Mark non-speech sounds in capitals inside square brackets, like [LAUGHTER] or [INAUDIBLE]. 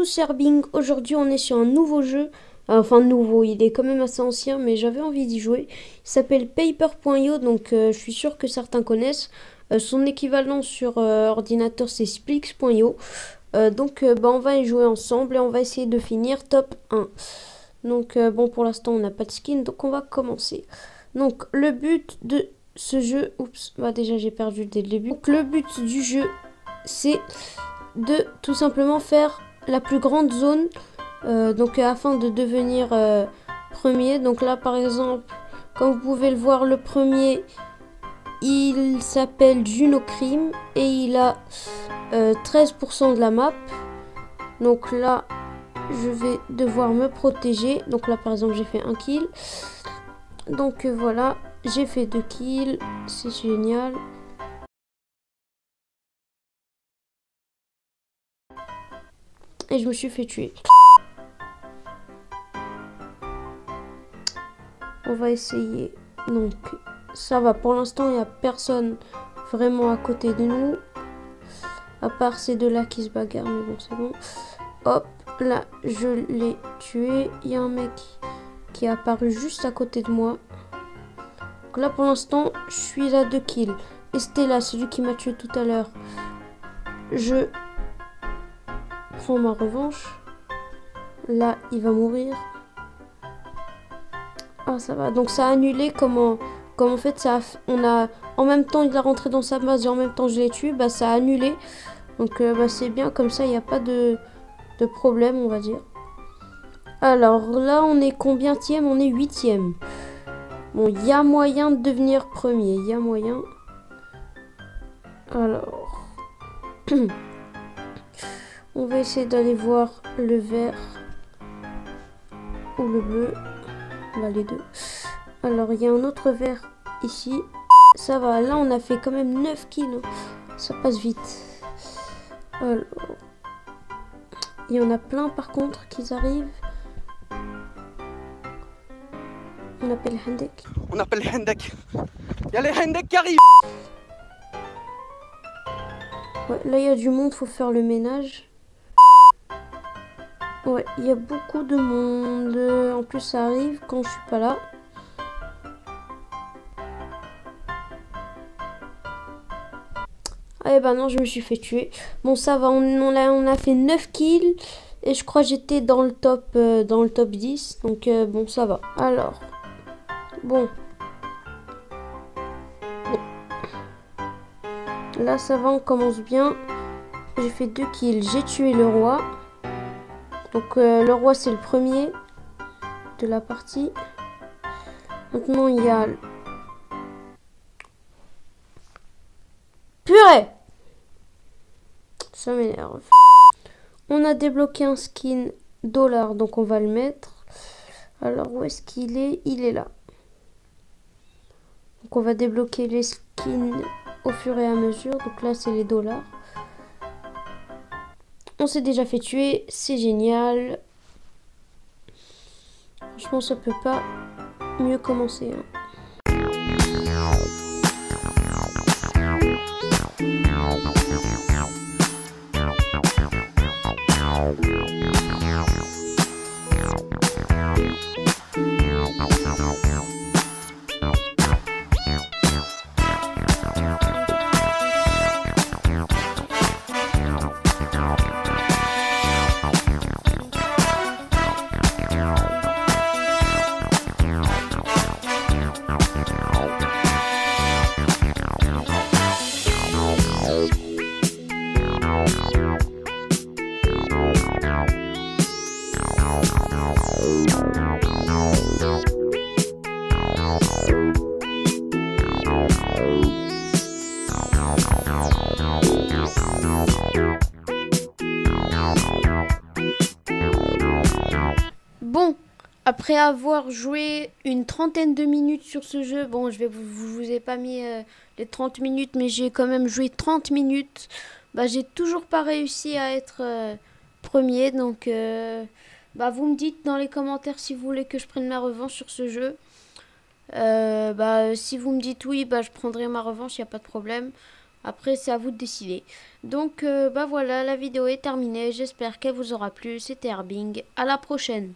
tous. Aujourd'hui, on est sur un nouveau jeu. Enfin, nouveau, il est quand même assez ancien, mais j'avais envie d'y jouer. Il s'appelle Paper.io, donc euh, je suis sûr que certains connaissent. Euh, son équivalent sur euh, ordinateur, c'est Splix.io. donc, bah, on va y jouer ensemble et on va essayer de finir top 1. Donc, bon, pour l'instant, on n'a pas de skin, donc on va commencer. Donc, le but de ce jeu... Oups, bah déjà, j'ai perdu dès le début. Donc, le but du jeu, c'est de tout simplement faire la plus grande zone euh, donc afin de devenir euh, premier. Donc là par exemple comme vous pouvez le voir le premier il s'appelle Juno Crime et il a 13% euh, de la map. Donc là je vais devoir me protéger. Donc là par exemple j'ai fait un kill. Donc voilà j'ai fait deux kills. C'est génial et je me suis fait tuer. On va essayer. Donc, ça va. Pour l'instant, il n'y a personne vraiment à côté de nous. À part ces deux-là qui se bagarrent. Mais bon, c'est bon. Hop, là, je l'ai tué. Il y a un mec qui est apparu juste à côté de moi. Donc là, pour l'instant, je suis à deux kills. Et c'était celui qui m'a tué tout à l'heure. Je ma revanche. Là, il va mourir. Ah, ça va. Donc, ça a annulé comment... Comme en fait, ça on a... En même temps, il a rentré dans sa base et en même temps, je l'ai tué. Bah, ça a annulé. Donc, euh, bah, c'est bien. Comme ça, il n'y a pas de... problème, on va dire. Alors, là, on est combien On est huitième. Bon, il y a moyen de devenir premier. Il y a moyen. Alors... [CLEARS THROAT] On va essayer d'aller voir le vert ou le bleu. Va les deux. Alors, il y a un autre vert ici. Ça va, là on a fait quand même 9 kilos. Ça passe vite. Alors, il y en a plein par contre qui arrivent. On appelle Hendek. On appelle Hendek. Il y a les Hendek qui arrivent. Ouais, là il y a du monde, faut faire le ménage. Ouais, il y a beaucoup de monde. En plus, ça arrive quand je suis pas là. Ah, bah non, je me suis fait tuer. Bon, ça va, on, a, fait 9 kills. Et je crois j'étais dans le top euh, dans le top 10. Donc euh, bon, ça va. Alors. Bon. Là, ça va, on commence bien. J'ai fait 2 kills. J'ai tué le roi. Donc euh, le roi c'est le premier de la partie. Maintenant il y a... Purée Ça m'énerve. On a débloqué un skin dollar, donc on va le mettre. Alors où est-ce qu'il est? Il est là. Donc on va débloquer les skins au fur et à mesure. Donc là c'est les dollars. On s'est déjà fait tuer, c'est génial. Franchement, ça peut pas mieux commencer. Hein. Bon, après avoir joué une trentaine de minutes sur ce jeu, bon, je vais vous, vous ai pas mis euh, les 30 minutes, mais j'ai quand même joué 30 minutes. Bah, j'ai toujours pas réussi à être euh, premier, donc euh, bah, vous me dites dans les commentaires si vous voulez que je prenne ma revanche sur ce jeu. bah, si vous me dites oui, bah, je prendrai ma revanche, il n'y a pas de problème. Après, c'est à vous de décider. Donc, euh, bah voilà, la vidéo est terminée. J'espère qu'elle vous aura plu. C'était Herbing. À la prochaine.